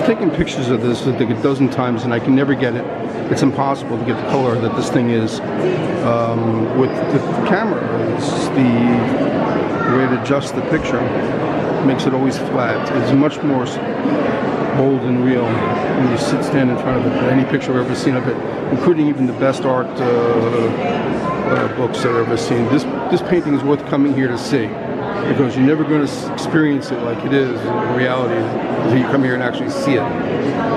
I've taken pictures of this think a dozen times and I can never get it. It's impossible to get the color that this thing is um, with the camera. It's the way to adjust the picture makes it always flat. It's much more bold and real when you sit stand in front of it. Any picture I've ever seen of it, including even the best art uh, uh, books I've ever seen. This this painting is worth coming here to see because you're never going to experience it like it is in reality until you come here and actually see it.